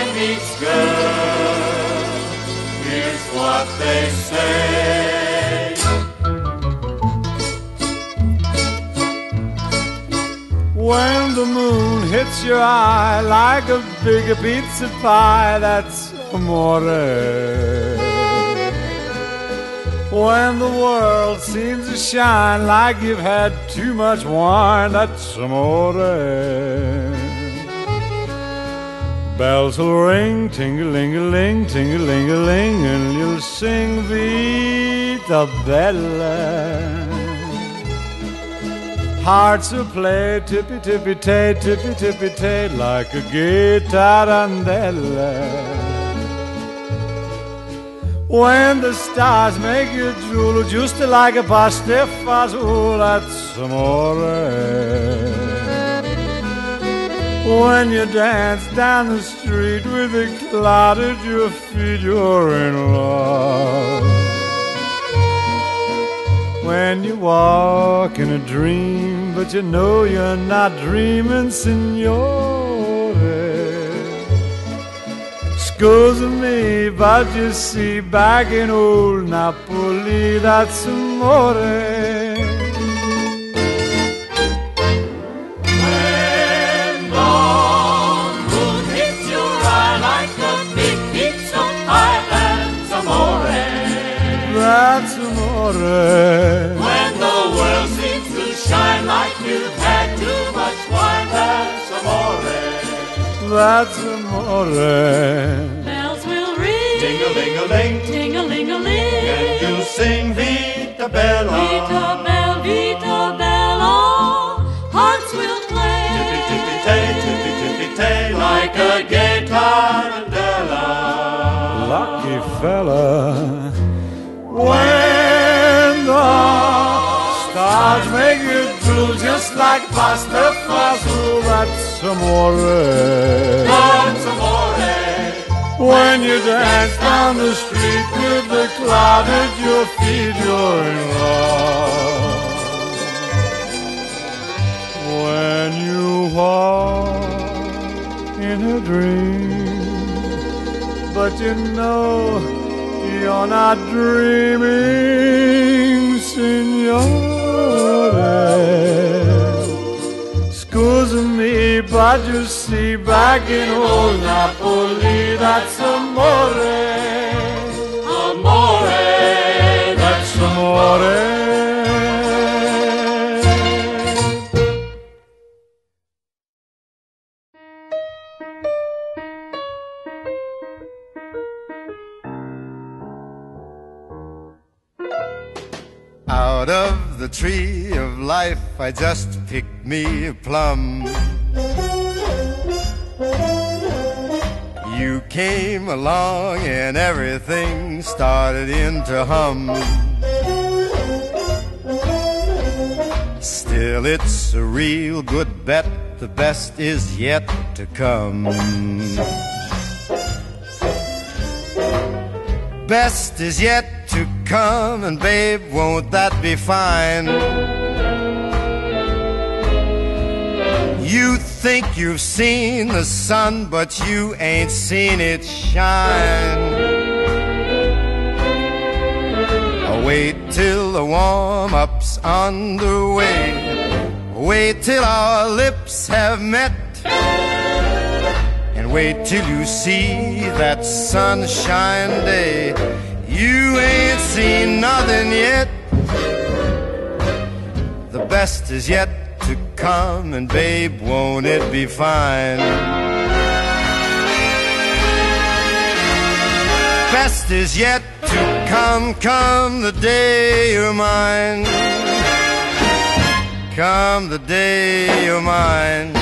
guy meets girl. Here's what they say. When the moon hits your eye like a big pizza pie, that's amore. When the world seems to shine like you've had too much wine, that's amore. Bells will ring, ting-a-ling-a-ling, ting-a-ling-a-ling, and you'll sing Vita Bella. Hearts will play tippy tippy tay, tippy tippy tay, like a guitar guitarandella. When the stars make you drool, just like a pasta fazool, that's amore. When you dance down the street with a cloud at your feet, you're in love. When you walk in a dream, but you know you're not dreaming, signore. Scusa me, but you see, back in old Napoli, that's amore. Amore. When the world seems to shine like you've had too much wine, that's amore. That's amore. Bells will ring, Ding-a-ling-a-ling, ting-a-ling-a-ling. and you sing Vita Bella. Vita bell, Vita bella, hearts will play. Tippy tippy tay, tippy tippy tay, like a gay tarantella. lucky fella. When the stars make you drool just like pasta fazool, that's amore. That's amore. When you dance down the street with the cloud at your feet, you're in love. When you walk in a dream, but you know you're not dreaming, signore. Scusa me, but you see, back in old Napoli, that's amore. Amore. That's amore. Tree of life, I just picked me a plum. You came along and everything started in to hum. Still, it's a real good bet. The best is yet to come. Best is yet come, and babe, won't that be fine? You think you've seen the sun, but you ain't seen it shine. Oh, Wait till the warm up's underway. Wait till our lips have met. And wait till you see that sunshine day. You ain't seen nothing yet. The best is yet to come, and babe, won't it be fine? Best is yet to come, come the day you're mine. Come the day you're mine.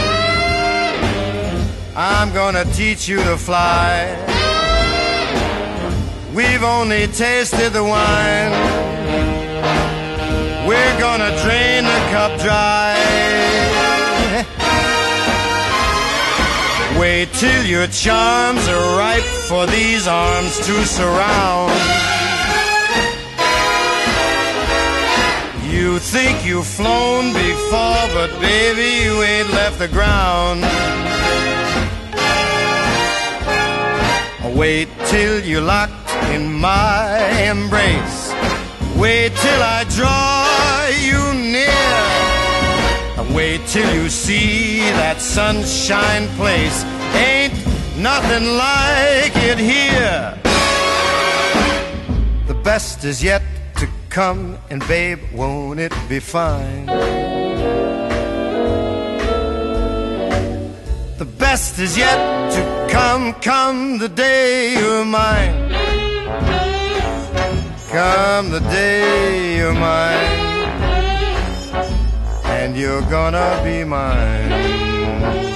I'm gonna teach you to fly. We've only tasted the wine. We're gonna drain the cup dry. Wait till your charms are ripe for these arms to surround. You think you've flown before, but baby, you ain't left the ground. Wait till you're locked in my embrace. Wait till I draw you near. Wait till you see that sunshine place. Ain't nothing like it here. The best is yet to come, and babe, won't it be fine? The best is yet to come, come the day you're mine. Come the day you're mine, and you're gonna be mine.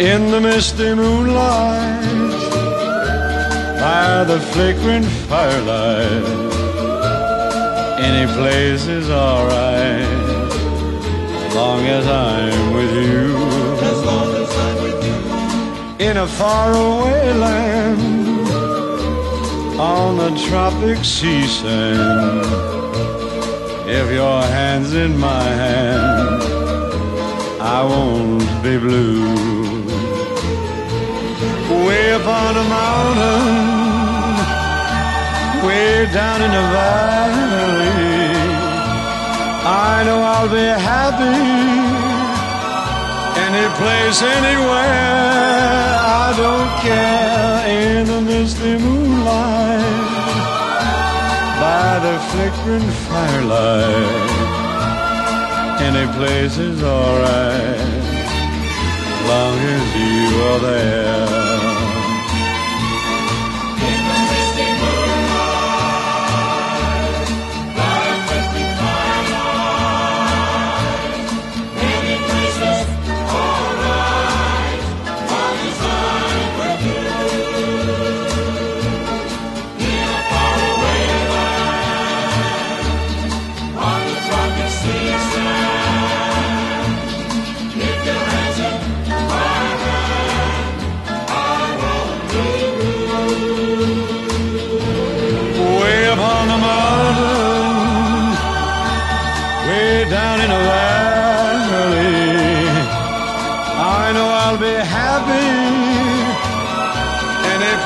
In the misty moonlight, by the flickering firelight, any place is alright, long as I'm with you. As long as I'm with you. In a faraway land, on the tropic sea sand, if your hand's in my hand, I won't be blue upon a mountain, way down in the valley. I know I'll be happy any place, anywhere. I don't care in the misty moonlight by the flickering firelight. Any place is alright long as you are there.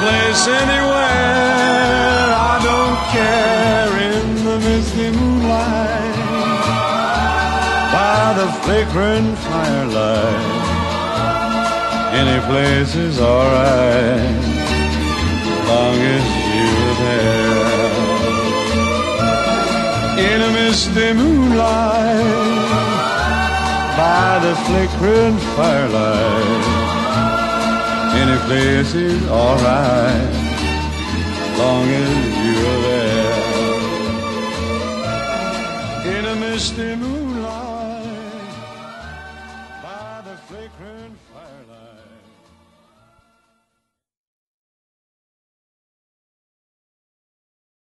Place anywhere. I don't care in the misty moonlight by the flickering firelight. Any place is alright, long as you're there. In a misty moonlight by the flickering firelight. Any place is alright, long as you're there. In a misty moon.